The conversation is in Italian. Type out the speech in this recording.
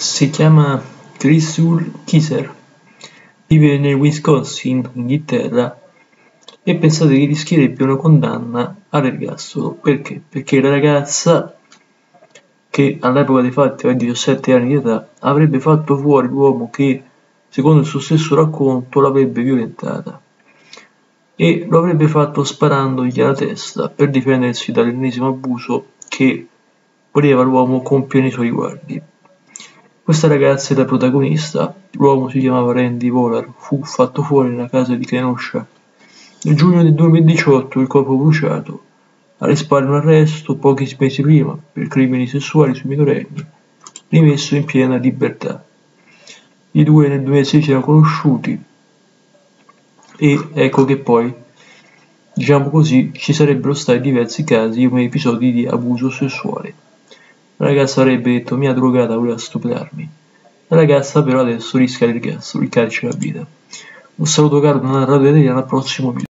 Si chiama Chris Kiser, vive nel Wisconsin, Inghilterra, e pensate che rischierebbe una condanna all'ergastolo. Perché? Perché la ragazza, che all'epoca dei fatti aveva 17 anni di età, avrebbe fatto fuori l'uomo che, secondo il suo stesso racconto, l'avrebbe violentata e lo avrebbe fatto sparandogli alla testa per difendersi dall'ennesimo abuso che voleva l'uomo compiere nei suoi riguardi. Questa ragazza la protagonista, l'uomo si chiamava Randy Volar, fu fatto fuori nella casa di Kenosha. Nel giugno del 2018 il corpo bruciato, alle spalle un arresto pochi mesi prima per crimini sessuali sui minorenni, rimesso in piena libertà. I due nel 2016 erano conosciuti e ecco che poi, diciamo così, ci sarebbero stati diversi casi come episodi di abuso sessuale. La ragazza avrebbe detto mi ha drogata, voleva stuprarmi. La ragazza però adesso rischia il carcere a vita. Un saluto caro da narratore al prossimo video.